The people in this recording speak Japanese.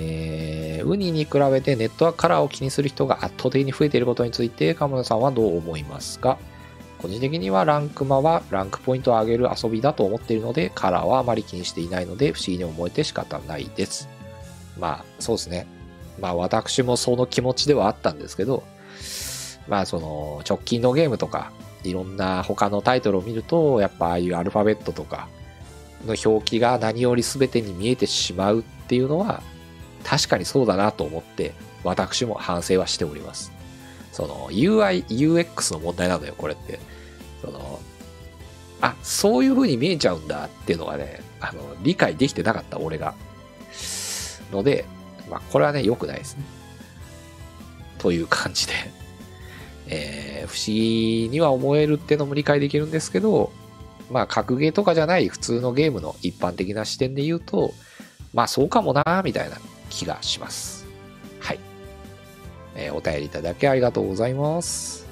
えー、ウニに比べてネットワークカラーを気にする人が圧倒的に増えていることについて、鴨野さんはどう思いますか？個人的にはランクマはランクポイントを上げる遊びだと思っているので、カラーはあまり気にしていないので、不思議に思えて仕方ないです。まあ、そうですね。まあ、私もその気持ちではあったんですけど、まあ、その、直近のゲームとか、いろんな他のタイトルを見ると、やっぱああいうアルファベットとかの表記が何より全てに見えてしまうっていうのは、確かにそうだなと思って、私も反省はしております。その UI、UX の問題なのよ、これって。その、あ、そういう風に見えちゃうんだっていうのがね、あの、理解できてなかった、俺が。ので、まあ、これはね、良くないですね。という感じで、えー、不思議には思えるっていうのも理解できるんですけど、まあ、格ゲーとかじゃない普通のゲームの一般的な視点で言うと、まあ、そうかもな、みたいな気がします。はい。えー、お便りいただきありがとうございます。